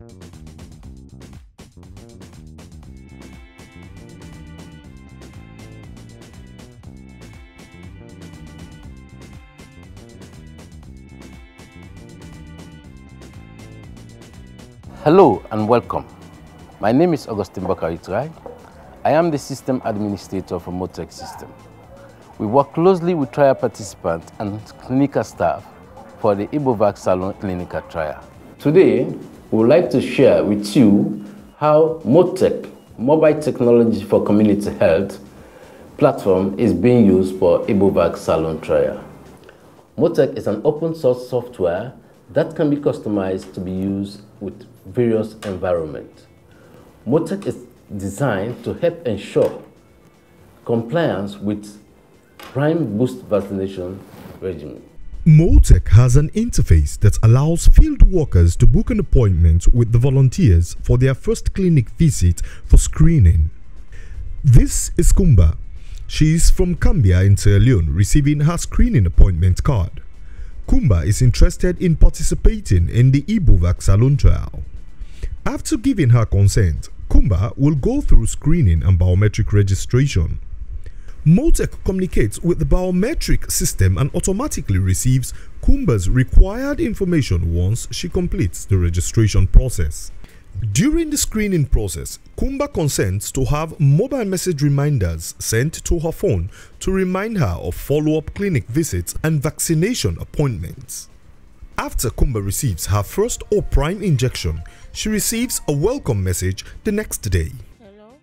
Hello and welcome. My name is Augustine Bakaritrai. I am the system administrator for MOTECH System. We work closely with trial participants and clinical staff for the EBOVAC-Salone clinical trial. Today, we would like to share with you how MOTECH, Mobile Technology for Community Health platform is being used for EBOVAC-Salone trial. MOTECH is an open source software that can be customized to be used with various environments. MOTECH is designed to help ensure compliance with prime boost vaccination regimen. MOTECH has an interface that allows field workers to book an appointment with the volunteers for their first clinic visit for screening. This is Kumba. She is from Kambia in Sierra Leone receiving her screening appointment card. Kumba is interested in participating in the EBOVAC-Salone trial. After giving her consent, Kumba will go through screening and biometric registration. MOTECH communicates with the biometric system and automatically receives Kumba's required information once she completes the registration process. During the screening process, Kumba consents to have mobile message reminders sent to her phone to remind her of follow-up clinic visits and vaccination appointments. After Kumba receives her first O prime injection, she receives a welcome message the next day. Hello?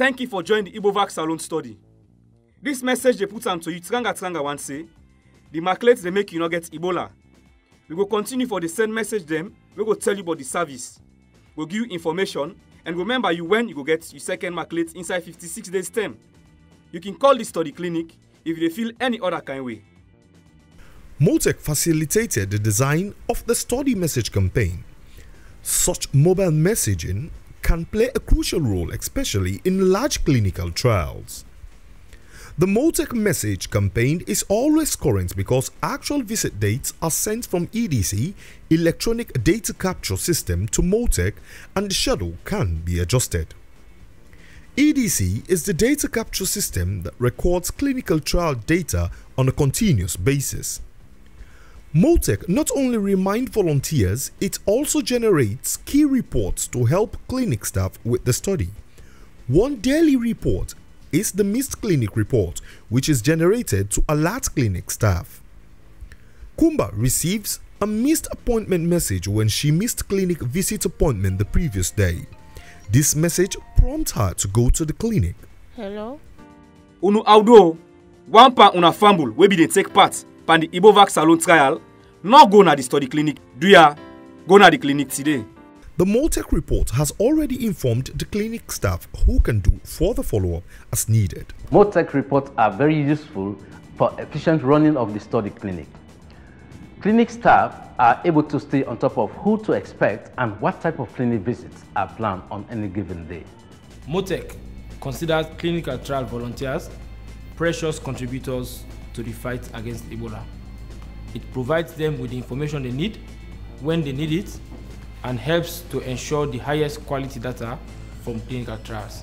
Thank you for joining the EBOVAC-Salone study. This message they put am to you tranga tranga one say, the maculates they make you not get Ebola. We go continue for the same message them, we go tell you about the service. We'll give you information and remember you when you go get your second maclate inside 56 days time. You can call this study clinic if you feel any other kind way. MOTECH facilitated the design of the study message campaign. Such mobile messaging can play a crucial role, especially in large clinical trials. The MOTECH message campaign is always current because actual visit dates are sent from EDC, Electronic Data Capture System, to MOTECH and the schedule can be adjusted. EDC is the data capture system that records clinical trial data on a continuous basis. MOTECH not only remind volunteers, it also generates key reports to help clinic staff with the study. One daily report is the missed clinic report, which is generated to alert clinic staff. Kumba receives a missed appointment message when she missed clinic visit appointment the previous day. This message prompts her to go to the clinic. Hello? Unuaudo, one part una fumble wey be dey take part pan the EBOVAC-Salone trial, no go na the study clinic. Do ya? Go na the clinic today. The MOTECH report has already informed the clinic staff who can do further follow-up as needed. MOTECH reports are very useful for efficient running of the study clinic. Clinic staff are able to stay on top of who to expect and what type of clinic visits are planned on any given day. MOTECH considers clinical trial volunteers precious contributors to the fight against Ebola. It provides them with the information they need when they need it and helps to ensure the highest quality data from clinical trials.